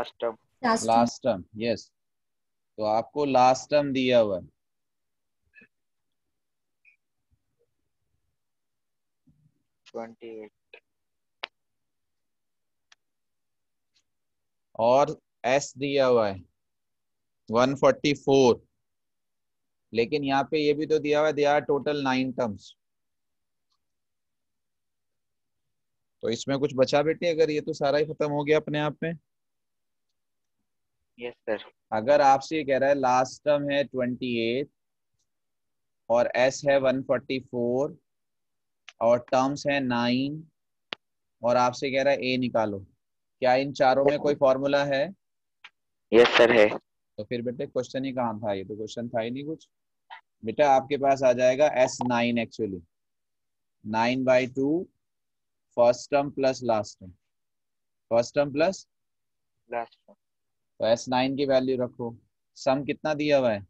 Last term last term yes तो आपको last term दिया हुआ है। ट्वेंटी और एस दिया हुआ है। 144 लेकिन यहाँ पे ये भी तो दिया हुआ है दिया टोटल नाइन टर्म्स तो इसमें कुछ बचा बेटे? अगर ये तो सारा ही खत्म हो गया अपने आप में। यस सर अगर आपसे ये कह रहा है लास्ट टर्म है 28 और एस है 144 और टर्म्स है नाइन और आपसे कह रहा है ए निकालो। क्या इन चारों में कोई फॉर्मूला है? यस सर है। तो फिर बेटे क्वेश्चन ही कहाँ था? ये तो क्वेश्चन था ही नहीं कुछ। बेटा आपके पास आ जाएगा S nine actually nine by two first term plus last term first term plus last term तो एस नाइन की वैल्यू रखो। सम कितना दिया हुआ है?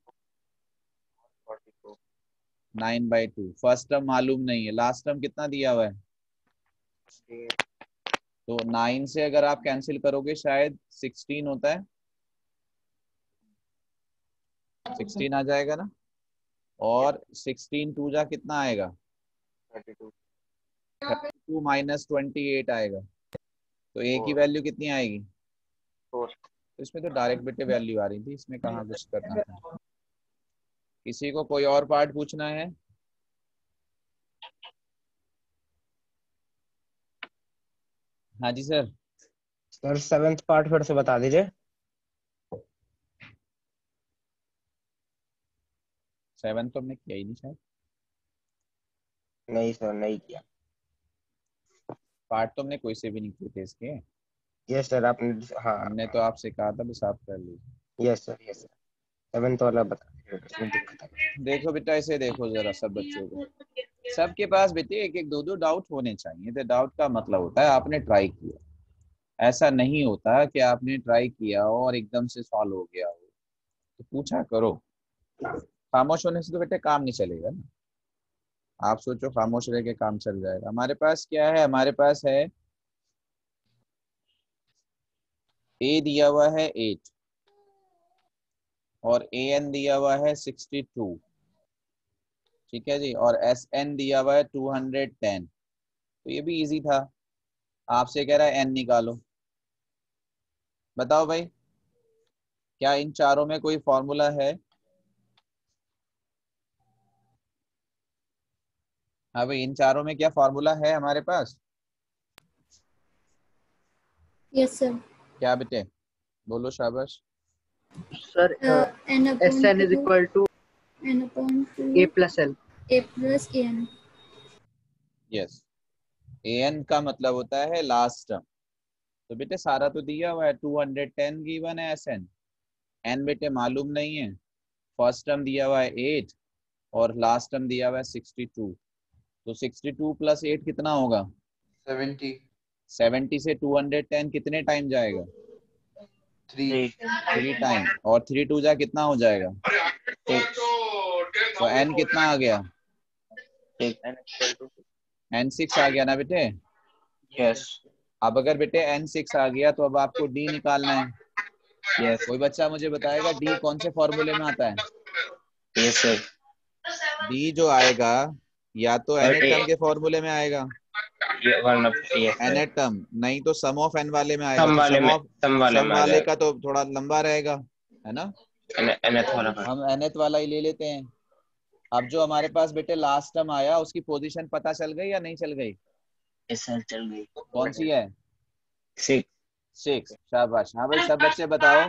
Nine by two first term मालूम नहीं है। लास्ट टर्म कितना दिया हुआ है? तो नाइन से अगर आप कैंसिल करोगे शायद सिक्सटीन होता है। सिक्सटीन आ जाएगा ना? और सिक्सटीन टू जा कितना आएगा? Thirty two minus twenty eight आएगा। तो ए की वैल्यू कितनी आएगी? फोर तो इसमें तो डायरेक्ट बेटे वैल्यू आ रही थी इसमें कहाँ कुछ करना था? किसी को कोई और पार्ट पूछना है? हाँ जी सर सर सेवेंथ पार्ट फिर से बता दीजिए। सेवन तो हमने किया ही नहीं शायद नहीं सर नहीं किया। पार्ट तो हमने कोई से भी नहीं किए थे इसके। यस सर आपने हाँ। हमने तो आपसे कहा था बस आप कर लीजिए। Yes sir yes sir seventh वाला बता है देखो बेटा ऐसे देखो जरा सब बच्चों को। सबके पास बेटे एक एक दो दो डाउट होने चाहिए। तो डाउट का मतलब होता है आपने ट्राई किया। ऐसा नहीं होता कि आपने ट्राई किया हो और एकदम से सॉल्व हो गया हो। तो पूछा करो। खामोश होने से तो बेटे काम नहीं चलेगा ना। आप सोचो खामोश रह के काम चल जाएगा। हमारे पास क्या है? हमारे पास है ए दिया हुआ है एट और ए एन दिया हुआ है सिक्सटी टू ठीक है जी? और एस एन दिया हुआ है टू हंड्रेड टेन तो ये भी इजी था। आपसे कह रहा है एन निकालो। बताओ भाई क्या इन चारों में कोई फॉर्मूला है? हाँ भाई इन चारों में क्या फॉर्मूला है हमारे पास? यस yes, सर क्या बेटे? बोलो शाबाश। Sir S N is equal to N upon two A plus L A plus A N yes A N का मतलब होता है लास्ट टर्म तो बेटे सारा तो दिया हुआ है टू हंड्रेड टेन गिवन है एस एन एन बेटे मालूम नहीं है. फ़र्स्ट टर्म दिया हुआ है एट और लास्ट टर्म दिया हुआ है सिक्सटी टू तो सिक्सटी टू प्लस एट कितना होगा? सेवेंटी सेवेंटी से टू हंड्रेड टेन कितने टाइम जाएगा? थ्री थ्री टाइम और थ्री टू जा कितना हो जाएगा? तो एन कितना आ गया? एन सिक्स आ गया ना बेटे? यस अब अगर बेटे एन सिक्स आ गया तो अब आपको डी निकालना है। यस कोई बच्चा मुझे बताएगा डी कौन से फॉर्मूले में आता है? यस सर डी जो आएगा या तो एन टर्म के फॉर्मूले में आएगा। वन एन टर्म नहीं तो सम ऑफ़ एन वाले में आएगा। सम वाले में सम वाले में वाले का तो थोड़ा लंबा रहेगा है ना? एनएथ वाला हम एनएथ वाला ही ले लेते हैं। अब जो हमारे पास बेटे लास्ट टर्म आया उसकी पोजीशन पता चल गई या नहीं चल गई? सर चल गई। कौन सी है? सिक्स सिक्स शाबाश। हाँ भाई सब बच्चे बताओ।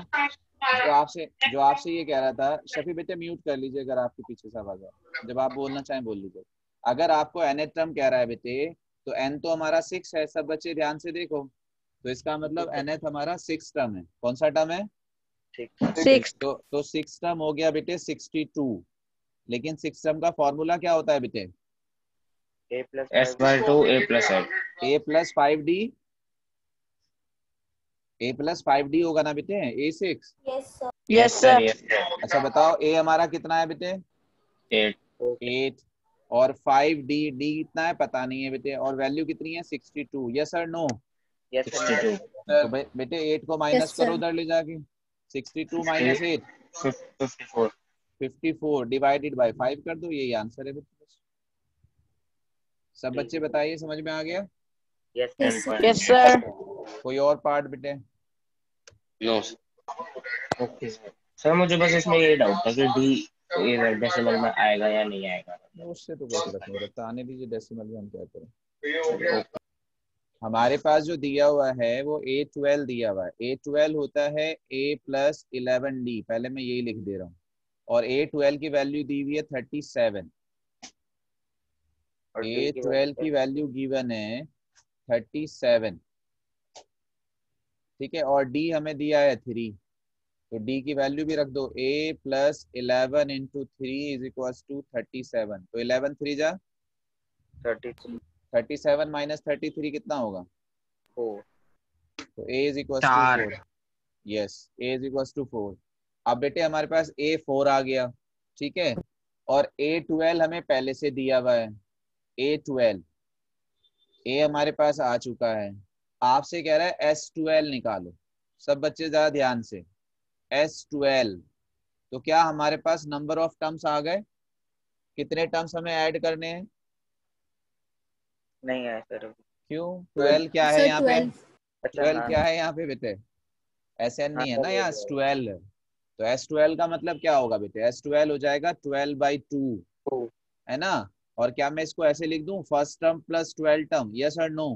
जो आपसे जो आपसे ये कह रहा था शफी बेटे म्यूट कर लीजिए अगर आपके पीछे से आवाज़ है जब आप बोलना चाहें बोल लीजिए। अगर आपको एन टर्म कह रहा है बेटे तो एन तो हमारा सिक्स है सब बच्चे ध्यान से देखो। तो इसका मतलब एन एथ हमारा सिक्स टर्म है। कौन सा टर्म है? सिक्स तो तो सिक्स टर्म हो गया बेटे सिक्सटी टू लेकिन सिक्स टर्म का फॉर्मूला क्या होता है बेटे? A plus S by two A plus A plus five D A plus five D होगा ना बेटे? ए सिक्स यस सर अच्छा बताओ ए हमारा कितना है बेटे? एट एट और फाइव डी डी कितना है पता नहीं है बेटे। और वैल्यू कितनी है? Sixty two yes sir no Yes, sir. 62 तो बे, बेटे एट को माइनस. करो उधर ले जाके। Sixty two minus eight 54 fifty four divided by five कर दो यही आंसर है बेटे। सब बच्चे बताइए समझ में आ गया? Yes, Yes, sir. कोई और पार्ट बेटे? नो ओके सर सर मुझे बस इसमें ये डाउट था कि डी डेसिमल में आएगा या नहीं आएगा। उससे तो कोई फ़र्क नहीं पड़ता आने दीजिए डेसिमल में हम क्या करें? हमारे पास जो दिया हुआ है वो ए ट्वेल्व दिया हुआ है। ए ट्वेल्व होता है ए प्लस इलेवन डी पहले मैं यही लिख दे रहा हूँ। और ए ट्वेल्व की वैल्यू दी हुई है थर्टी सेवन ए ट्वेल्व की वैल्यू गिवन है थर्टी सेवन ठीक है? और डी हमें दिया है थ्री तो डी की वैल्यू भी रख दो. A plus eleven into three is equal to thirty seven तो इलेवन थ्री जा. 32 thirty seven minus thirty three कितना होगा. तो a is equal to four yes a is equal to four अब बेटे हमारे पास a फोर आ गया. ठीक है? और a ट्वेल्व हमें पहले से दिया हुआ है. A ट्वेल्व a हमारे पास आ चुका है. आपसे कह रहा है s ट्वेल्व निकालो. सब बच्चे ज़्यादा ध्यान से. S ट्वेल्व तो क्या हमारे पास नंबर ऑफ़ टर्म्स आ गए? कितने टर्म्स हमें ऐड करने हैं? नहीं आया सर क्यों? ट्वेल्व क्या है यहाँ पे? 12. अच्छा ट्वेल्व हाँ, क्या है यहाँ पे बेटे? एस एन नहीं है हाँ, ना यहाँ ट्वेल्व तो एस ट्वेल्व का मतलब क्या होगा बेटे? एस ट्वेल्व हो जाएगा ट्वेल्व बाई टू है ना? और क्या मैं इसको ऐसे लिख दूँ? First term plus twelve term yes और नो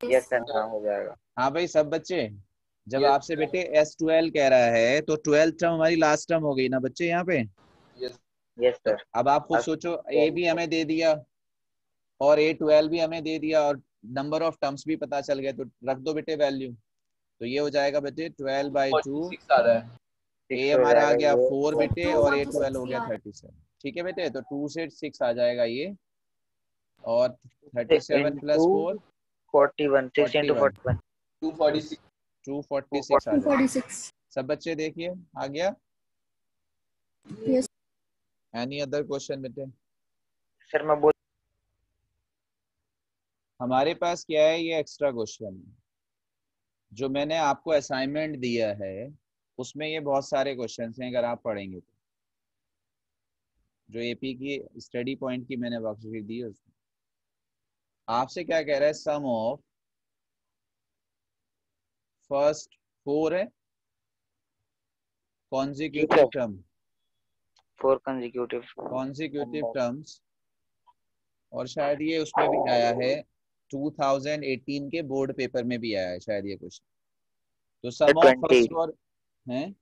यस sir हाँ हो जाएगा। हाँ भाई सब बच्चे? जब Yes, आपसे बेटे एस ट्वेल्व कह रहा है तो ट्वेल्व टर्म हमारी लास्ट टर्म हो गई ना बच्चे यहाँ पे? Yes sir. अब आप खुद सोचो ए भी हमें दे दिया और ए ट्वेल्व भी हमें दे दिया और नंबर ऑफ़ टर्म्स भी पता चल गए तो रख दो बेटे वैल्यू तो ये हो जाएगा बेटे ट्वेल्व बाई टू सिक्स आ रहा है। ए हमारा आ गया फोर बेटे और ए ट्वेल्व हो गया थर्टी सेवन ठीक है बेटे? तो टू से सिक्स आ जाएगा ये। और thirty seven plus four 41 6 into 41. 41 two forty six two forty six आ जाएगा। 246. सब बच्चे देखिए आ गया? Yes. एनी अदर क्वेश्चन बेटे सर मैं बोल हमारे पास क्या है ये एक्स्ट्रा क्वेश्चन जो मैंने आपको असाइनमेंट दिया है उसमें ये बहुत सारे क्वेश्चन हैं अगर आप पढ़ेंगे तो। जो एपी की स्टडी पॉइंट की मैंने वर्कशीट दी है उसमें। आपसे क्या कह रहा है? सम ऑफ़ फ़र्स्ट फोर है। Consecutive term four consecutive consecutive terms और शायद ये उसमें भी आया है। 2018 के बोर्ड पेपर में भी आया है शायद ये क्वेश्चन तो सम ऑफ़ फ़र्स्ट और हैं?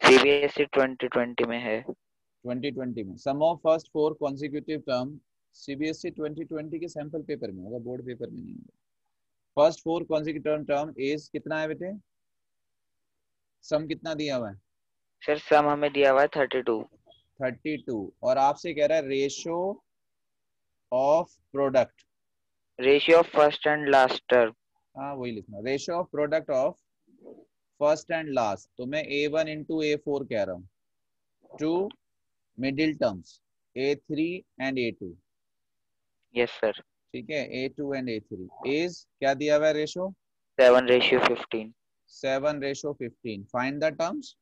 सीबीएसई 2020 में है। 2020 में। Sum of first four consecutive term CBSE 2020 के सैंपल पेपर में होगा बोर्ड पेपर में नहीं होगा। First four consecutive term is कितना है बेटे? सम कितना दिया हुआ है? सर सम हमें दिया हुआ है 32 32 और आपसे कह रहा है ratio of product ratio of first and last term हाँ वही लिखना। Ratio of product of first and last तो मैं A one into A four कह रहा हूँ। Two middle terms A three and A two yes sir ठीक है A two and A three is क्या दिया हुआ है ratio 7 ratio 15 seven ratio fifteen find the terms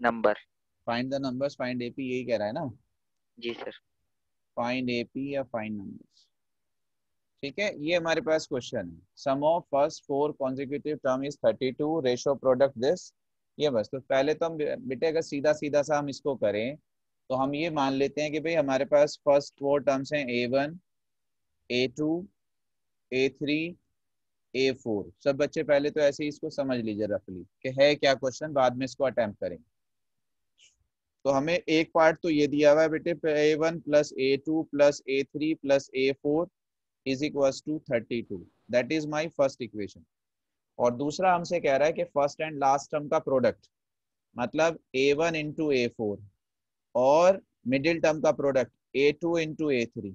number find the numbers find AP यही कह रहा है ना? जी सर फाइंड एपी या फाइंड नंबर्स ठीक है ये हमारे पास क्वेश्चन है. Sum of first four consecutive term is 32 ratio product this ये बस तो पहले तो हम बेटे अगर सीधा सीधा सा हम इसको करें तो हम ये मान लेते हैं कि भाई हमारे पास फ़र्स्ट फोर टर्म्स हैं A one A two A three A four सब बच्चे पहले तो ऐसे ही इसको समझ लीजिए रफली कि है क्या क्वेश्चन बाद में इसको अटेम्प्ट करेंगे। तो हमें एक पार्ट तो ये दिया हुआ है बेटे A one plus A two plus A three plus A four is equal to thirty two that is my first equation और दूसरा हमसे कह रहा है कि फ़र्स्ट एंड लास्ट टर्म का प्रोडक्ट मतलब A one into A four और मिडिल टर्म का product A two into A three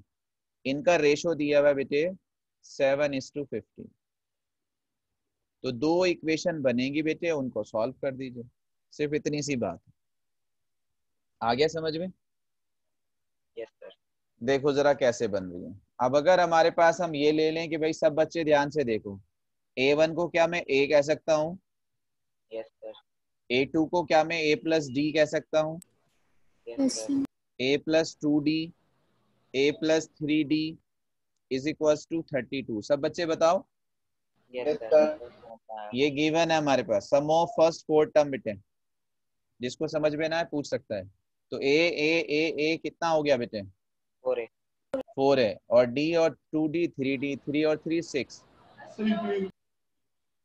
इनका रेशो दिया हुआ बेटे सेवन इज़ टू फिफ्टी तो दो इक्वेशन बनेगी बेटे उनको सॉल्व कर दीजिए। सिर्फ़ इतनी सी बात। आ गया समझ में? यस सर देखो जरा कैसे बन रही है। अब अगर हमारे पास हम ये ले लें कि भाई सब बच्चे ध्यान से देखो। ए वन को क्या मैं ए कह सकता हूँ? यस सर ए टू को क्या मैं ए प्लस डी कह सकता हूँ? Yes yes sir A plus two D A plus three D is equal to thirty two सब बच्चे बताओ। Yes, ये गिवन है हमारे पास। Sum of first four term बेटे जिसको समझ में ना है पूछ सकता है। तो ए ए ए ए कितना हो गया बेटे? फोर है फोर है और डी और two D three D three और three six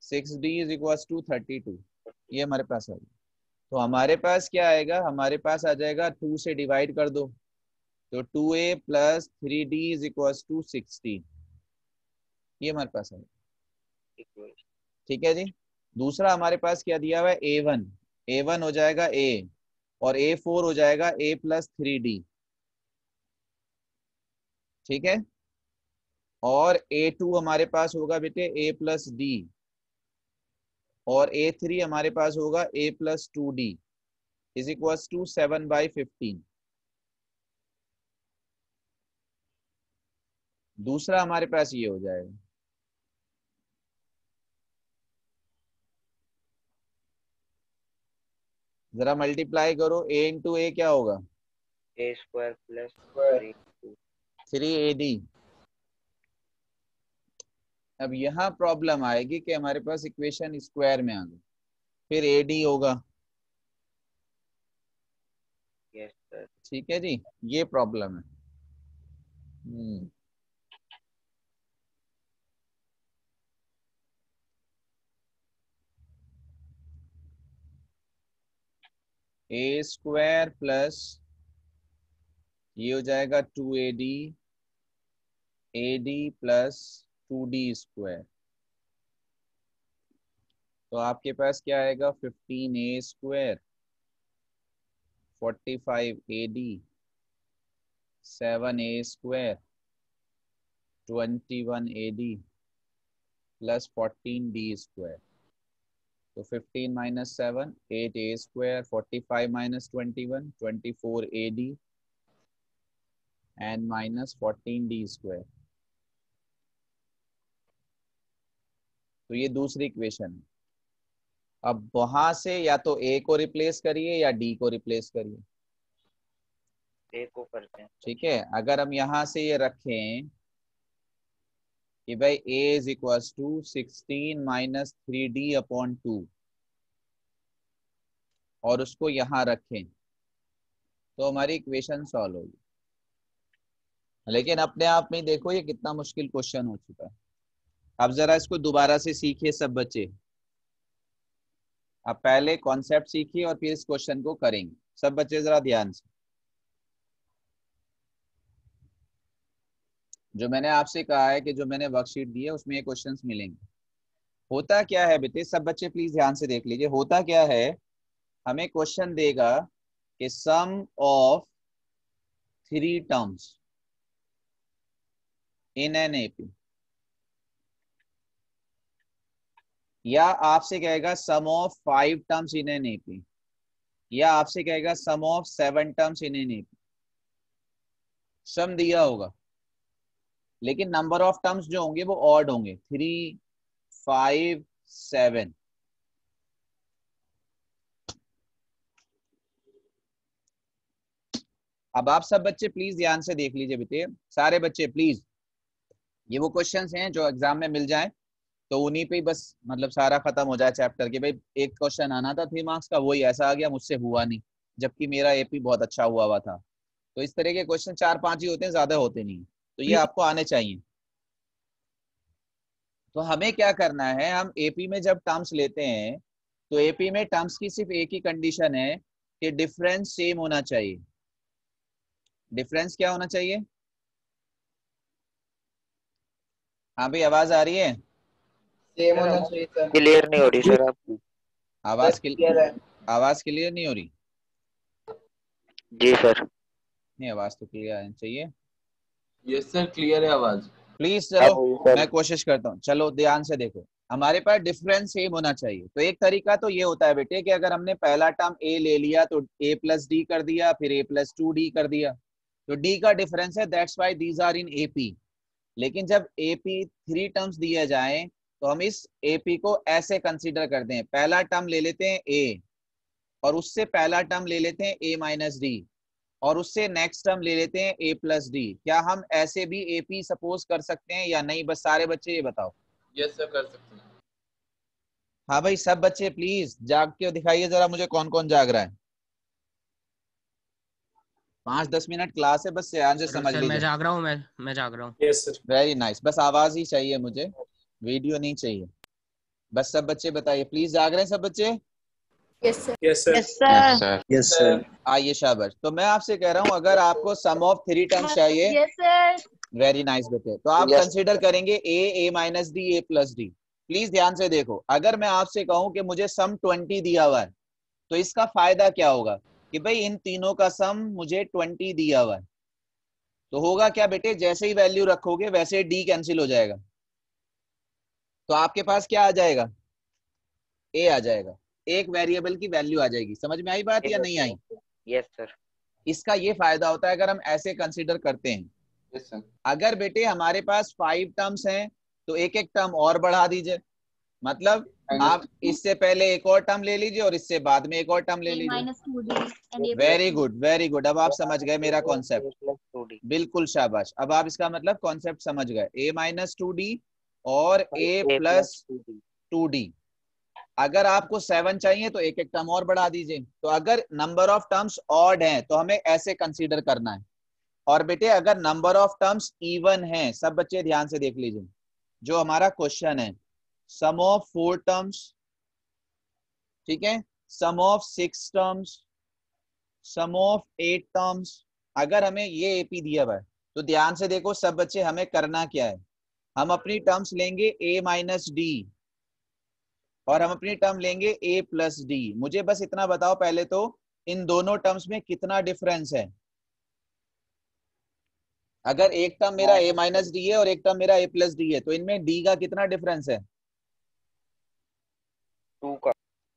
six D is equal to thirty two ये हमारे पास आ गया। तो हमारे पास क्या आएगा? हमारे पास आ जाएगा। टू से डिवाइड कर दो। तो two A plus three D is equal to sixteen ये हमारे पास इक्वल ठीक है जी? दूसरा हमारे पास क्या दिया हुआ है? ए वन ए वन हो जाएगा ए और ए फोर हो जाएगा ए प्लस थ्री डी ठीक है? और ए टू हमारे पास होगा बेटे ए प्लस डी और ए थ्री हमारे पास होगा A plus two D is equal to seven by fifteen दूसरा हमारे पास ये हो जाएगा। जरा मल्टीप्लाई करो ए इंटू ए क्या होगा? A square plus three A D अब यहाँ प्रॉब्लम आएगी कि हमारे पास इक्वेशन स्क्वायर में आ गई फिर ए डी होगा। यस सर ठीक है जी? ये प्रॉब्लम है। हम्म। ए स्क्वायर प्लस ये हो जाएगा two A D A D plus two D square तो आपके पास क्या आएगा? Fifteen A square forty five A D seven A square twenty one A D plus fourteen D square तो 15 minus 7 8 a square 45 minus 21 24 ad and minus 14 d square. तो ये दूसरी equation है। अब वहाँ से या तो ए को रिप्लेस करिए या डी को रिप्लेस करिए। ए को करते हैं। ठीक है? अगर हम यहाँ से ये रखें कि भाई a is equal to sixteen minus three D upon two और उसको यहाँ रखें। तो हमारी इक्वेशन सॉल्व होगी। लेकिन अपने आप में देखो, ये कितना मुश्किल क्वेश्चन हो चुका है। अब जरा इसको दोबारा से सीखिए सब बच्चे। अब पहले कॉन्सेप्ट सीखिए और फिर इस क्वेश्चन को करेंगे। सब बच्चे जरा ध्यान से। जो मैंने आपसे कहा है कि जो मैंने वर्कशीट दी है, उसमें ये क्वेश्चंस मिलेंगे। होता क्या है बेटे? सब बच्चे प्लीज़ ध्यान से देख लीजिए। होता क्या है? हमें क्वेश्चन देगा कि sum of three terms in an AP या आपसे कहेगा sum of five terms in an AP या आपसे कहेगा sum of seven terms in an AP sum दिया होगा। लेकिन नंबर ऑफ़ टर्म्स जो होंगे वो ऑड होंगे। थ्री फाइव सेवन अब आप सब बच्चे प्लीज़ ध्यान से देख लीजिए बेटे। सारे बच्चे प्लीज़ ये वो क्वेश्चंस हैं जो एग्ज़ाम में मिल जाए। तो उन्हीं पे ही बस मतलब सारा खत्म हो जाए चैप्टर के। भाई, एक क्वेश्चन आना था थ्री मार्क्स का, वही ऐसा आ गया, मुझसे हुआ नहीं। जबकि मेरा एपी बहुत अच्छा हुआ हुआ था। तो इस तरह के क्वेश्चन चार पाँच ही होते हैं, ज़्यादा होते नहीं। तो ये आपको आने चाहिए। तो हमें क्या करना है हम एपी में जब टर्म्स लेते हैं तो एपी में टर्म्स की सिर्फ़ एक ही कंडीशन है कि डिफरेंस सेम होना चाहिए। डिफरेंस क्या होना चाहिए? हाँ भाई आवाज़ आ रही है? सेम होना चाहिए सर क्लियर नहीं हो रही सर आपकी। आवाज़ क्लियर क्लियर है। आवाज़ क्लियर नहीं हो रही। जी सर नहीं आवाज़ तो क्लियर आनी चाहिए। यस सर क्लियर है आवाज़। प्लीज़ चलो सर मैं कोशिश करता हूँ। चलो ध्यान से देखो। हमारे पास डिफरेंस सेम होना चाहिए। तो एक तरीका तो ये होता है बेटे कि अगर हमने पहला टर्म ए ले लिया तो ए प्लस डी कर दिया फिर ए प्लस टू डी कर दिया। तो डी का डिफरेंस है that's why these are in AP लेकिन जब एपी थ्री टर्म्स दिए जाए तो हम इस एपी को ऐसे कंसिडर करते हैं। पहला टर्म ले लेते हैं ए और उससे पहला टर्म ले लेते हैं ए माइनस डी और उससे नेक्स्ट टर्म ले लेते हैं ए प्लस डी क्या हम ऐसे भी एपी सपोज़ कर सकते हैं या नहीं? बस सारे बच्चे ये बताओ। यस सर कर सकते हैं। हाँ भाई सब बच्चे प्लीज़ जाग के दिखाइए जरा मुझे कौन कौन जाग रहा है। पाँच दस मिनट क्लास है बस ध्यान से समझ सर मैं जाग रहा हूँ मैं मैं जाग रहा हूँ। वेरी नाइस बस आवाज़ ही चाहिए मुझे। वीडियो नहीं चाहिए। बस सब बच्चे बताइए। प्लीज़ जाग रहे हैं सब बच्चे? Yes sir yes sir yes sir yes sir आइए शाबाश। तो मैं आपसे कह रहा हूँ अगर आपको सम ऑफ़ थ्री टर्म्स चाहिए वेरी नाइस बेटे। तो आप Yes. करेंगे a a minus d a plus d please ध्यान से देखो अगर मैं आपसे कहूँ कि मुझे सम ट्वेंटी दिया हुआ है तो इसका फ़ायदा क्या होगा? कि भाई इन तीनों का सम मुझे ट्वेंटी दिया हुआ है। तो होगा क्या बेटे? जैसे ही वैल्यू रखोगे वैसे डी कैंसिल हो जाएगा। तो आपके पास क्या आ जाएगा? ए आ जाएगा। एक वेरिएबल की वैल्यू आ जाएगी। समझ में आई बात या नहीं आई? यस सर इसका ये फ़ायदा होता है अगर हम ऐसे कंसीडर करते हैं। यस सर अगर बेटे हमारे पास फाइव टर्म्स हैं तो एक एक टर्म और बढ़ा दीजिए। मतलब आप इससे पहले एक और टर्म ले लीजिए और इससे बाद में एक और टर्म ले लीजिए। वेरी गुड वेरी गुड अब आप समझ गए मेरा कॉन्सेप्ट बिल्कुल शाबाश। अब आप इसका मतलब कॉन्सेप्ट समझ गए। ए माइनस टू डी और ए प्लस टू डी अगर आपको सेवन चाहिए तो एक एक टर्म और बढ़ा दीजिए। तो अगर नंबर ऑफ़ टर्म्स ऑड हैं तो हमें ऐसे कंसीडर करना है। और बेटे, अगर नंबर ऑफ़ टर्म्स इवन हैं, सब बच्चे ध्यान से देख लीजिए। जो हमारा क्वेश्चन है सम ऑफ़ फोर टर्म्स ठीक है? Sum of six terms sum of eight terms अगर हमें ये एपी दिया हुआ है तो ध्यान से देखो, सब बच्चे हमें करना क्या है? हम अपनी टर्म्स लेंगे ए माइनस डी और हम अपनी टर्म लेंगे ए प्लस डी मुझे बस इतना बताओ पहले तो इन दोनों टर्म्स में कितना डिफरेंस है? अगर एक टर्म मेरा ए माइनस डी है और एक टर्म मेरा ए प्लस डी है तो इनमें डी का कितना डिफरेंस है? टू का।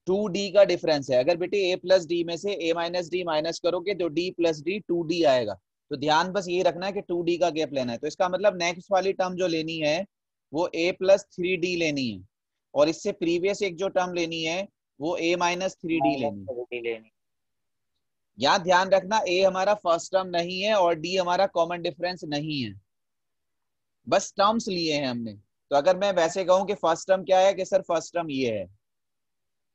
टू डी का डिफरेंस है। अगर बेटे ए प्लस डी में से ए माइनस डी माइनस करोगे तो d plus d two d आएगा। तो ध्यान बस ये रखना है कि टू डी का गैप लेना है। तो इसका मतलब नेक्स्ट वाली टर्म जो लेनी है वो ए प्लस थ्री डी लेनी है। और इससे प्रीवियस एक जो टर्म लेनी है वो ए माइनस थ्री डी लेनी है। यहाँ ध्यान रखना ए हमारा फ़र्स्ट टर्म नहीं है और डी हमारा कॉमन डिफरेंस नहीं है। बस टर्म्स लिए हैं हमने। तो अगर मैं वैसे कहूँ कि फ़र्स्ट टर्म क्या है कि सर फ़र्स्ट टर्म ये है।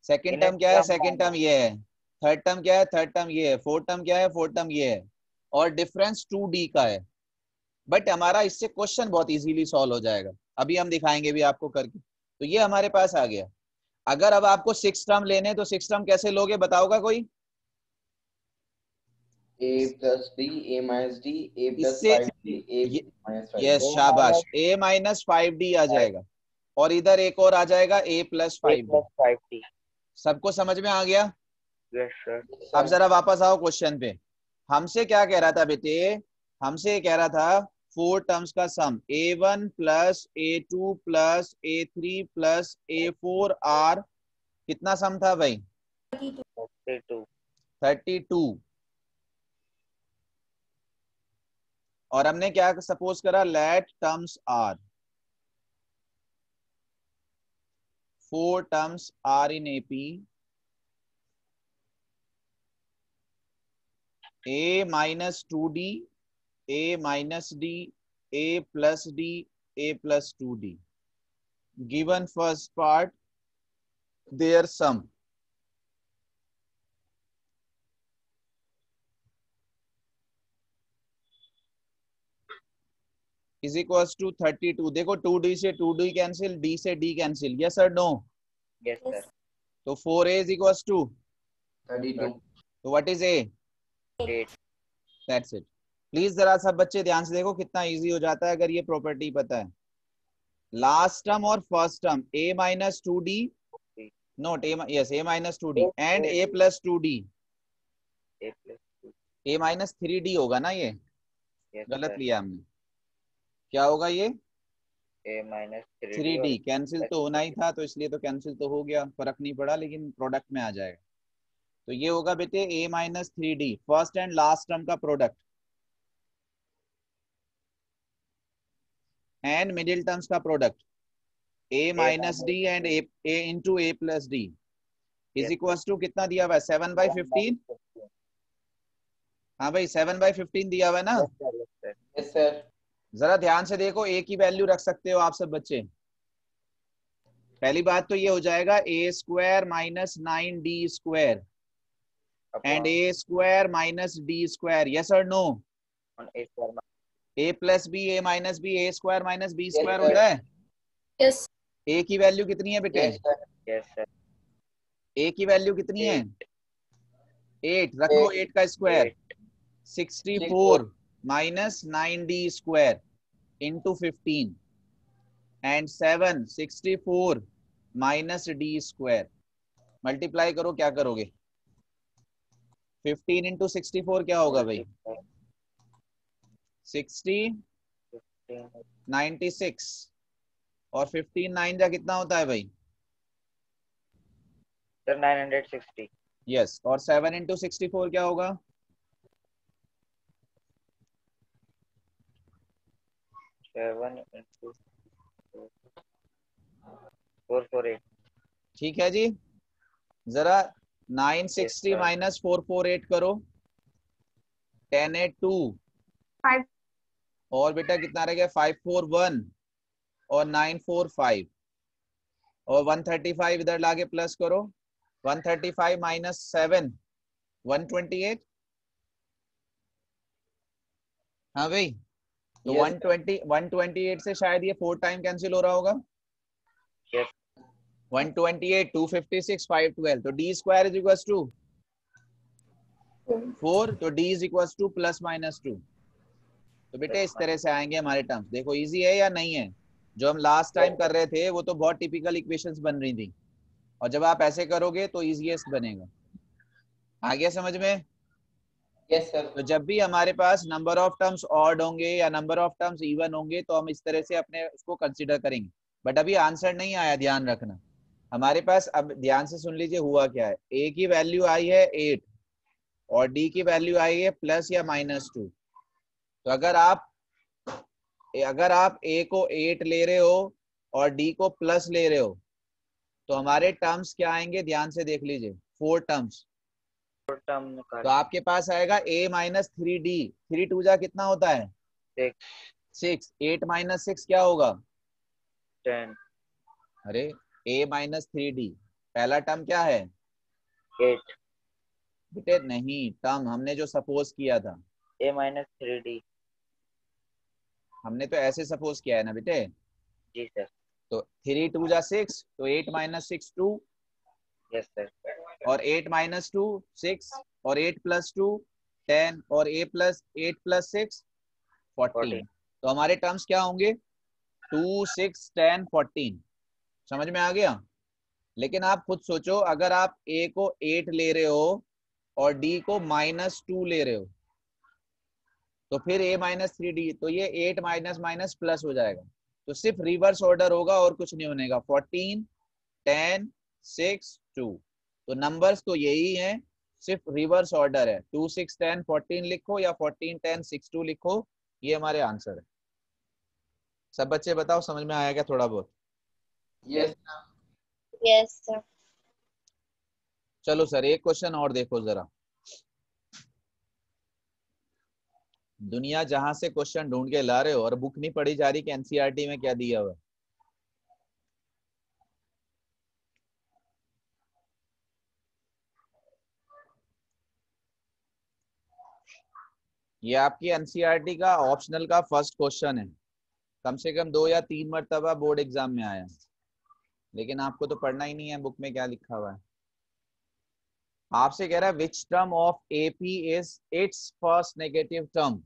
सेकंड टर्म क्या है सेकंड टर्म ये है। थर्ड टर्म क्या है थर्ड टर्म ये है। फोर्थ टर्म क्या है फोर्थ टर्म ये है। और डिफरेंस टू डी का है। बट हमारा इससे क्वेश्चन बहुत इजीली सॉल्व हो जाएगा। अभी हम दिखाएँगे भी आपको करके। तो ये हमारे पास आ गया। अगर अब आपको सिक्स टर्म लेने तो सिक्स टर्म कैसे लोगे बताओगा कोई? A plus d a minus d a plus इससे- फाइव डी ए ये- माइनस फाइव यस शाबाश। ए माइनस फाइव डी आ जाएगा। और इधर एक और आ जाएगा ए प्लस फाइव डी सबको समझ में आ गया? यस सर अब जरा वापस आओ क्वेश्चन पे। हमसे क्या कह रहा था बेटे? हमसे कह रहा था फोर टर्म्स का sum a one plus a two plus a three plus a four are कितना सम था भाई? थर्टी टू टू और हमने क्या सपोज़ करा? Let terms are four terms are in AP a minus 2d, a minus d, a plus d, a plus 2d. Given first part, their sum. is equals to 32 देखो 2d से 2d cancel d से d cancel yes or no yes sir तो 4a is equals to thirty two so what is a eight that's it please जरा सब बच्चे ध्यान से देखो कितना इजी हो जाता है अगर ये प्रॉपर्टी पता है। लास्ट टर्म और first term a minus two d note a yes a minus two d and a plus two d a a minus three d होगा ना ये? गलत लिया हमने। क्या होगा ये? A minus three d cancel तो होना ही था तो इसलिए तो कैंसिल तो हो गया फ़र्क नहीं पड़ा लेकिन प्रोडक्ट में आ जाएगा। तो ये होगा बेटे a minus three d first and last term का प्रोडक्ट एंड मिडिल टर्म्स का product a minus d and a into a plus d is Yes. Equal to कितना दिया हुआ है? सेवन बाई फिफ्टीन हाँ भाई सेवन बाई फिफ्टीन दिया हुआ है ना? सर जरा ध्यान से देखो ए की वैल्यू रख सकते हो आप सब बच्चे। पहली बात तो ये हो जाएगा a square minus nine d square and a square minus d square yes और no a plus b a minus b a square minus b square होता है? Yes. ए की वैल्यू कितनी है बेटे? यस सर यस ए की वैल्यू कितनी है? एट रखो एट का square sixty four minus nine d square into fifteen and seven sixty four minus d square multiply करो क्या करोगे? फिफ्टीन इंटू सिक्सटी फोर क्या होगा भाई? सिक्सटी नाइन्टी सिक्स और फिफ्टीन नाइन जा कितना होता है भाई? Sir nine hundred sixty. Yes और सेवन इंटू सिक्सटी फोर क्या होगा? Seven into four four eight. ठीक है जी। जरा nine sixty sir. Minus four four eight करो। Ten eight two. Five. और बेटा कितना रह गया फाइव फोर वन और नाइन फोर फाइव और वन थर्टी फाइव इधर लाके प्लस करो। One thirty five minus seven one twenty eight हाँ भाई तो one twenty one twenty eight से शायद ये फोर टाइम कैंसिल हो रहा होगा। Yes. 128 256 512 तो d square is equals to four तो d is equals to plus minus 2 तो बेटे इस तरह से आएँगे हमारे टर्म्स देखो इजी है या नहीं है? जो हम लास्ट टाइम कर रहे थे वो तो बहुत टिपिकल इक्वेशंस बन रही थी। और जब आप ऐसे करोगे तो इजीएस्ट बनेगा। आ गया समझ में? यस सर तो जब भी हमारे पास नंबर ऑफ़ टर्म्स ऑड होंगे या नंबर ऑफ़ टर्म्स इवन होंगे तो हम इस तरह से अपने उसको कंसिडर करेंगे। बट अभी आंसर नहीं आया ध्यान रखना। हमारे पास अब ध्यान से सुन लीजिए हुआ क्या है? ए की वैल्यू आई है एट और डी की वैल्यू आई है प्लस या माइनस टू तो अगर आप अगर आप ए को एट ले रहे हो और डी को प्लस ले रहे हो तो हमारे टर्म्स क्या आएँगे? ध्यान से देख लीजिए। फोर टर्म्स टर्म तो आपके पास आएगा a minus three d three two जा कितना होता है? सिक्स एट माइनस सिक्स क्या होगा? टेन अरे ए माइनस थ्री डी पहला टर्म क्या है? एट बेटे नहीं. टर्म हमने जो सपोज़ किया था। ए माइनस थ्री डी हमने तो ऐसे सपोज़ किया है ना बेटे? जी सर। तो थ्री टू जा सिक्स तो eight minus six two yes sir और एट माइनस टू सिक्स और एट प्लस टू टेन और a plus eight plus six fourteen तो हमारे टर्म्स क्या होंगे? टू सिक्स टेन फोर्टीन समझ में आ गया? लेकिन आप खुद सोचो अगर आप ए को एट ले रहे हो और डी को माइनस टू ले रहे हो तो फिर ए माइनस थ्री डी तो ये एट माइनस माइनस प्लस हो जाएगा। तो सिर्फ़ रिवर्स ऑर्डर होगा और कुछ नहीं होनेगा फोर्टीन टेन सिक्स टू तो नंबर्स तो यही हैं सिर्फ़ रिवर्स ऑर्डर है। टू सिक्स टेन फोर्टीन लिखो या फोर्टीन टेन सिक्स टू लिखो ये हमारे आंसर है। सब बच्चे बताओ समझ में आया क्या थोड़ा बहुत? Yes Yes, sir. चलो सर एक क्वेश्चन और देखो जरा। दुनिया जहाँ से क्वेश्चन ढूंढ के ला रहे हो और बुक नहीं पढ़ी जा रही कि एनसीईआरटी में क्या दिया हुआ ये आपकी एनसीईआरटी का ऑप्शनल का फ़र्स्ट क्वेश्चन है। कम से कम दो या तीन मरतबा बोर्ड एग्ज़ाम में आया। लेकिन आपको तो पढ़ना ही नहीं है बुक में क्या लिखा हुआ है? आपसे कह रहा है which term of AP is its first negative term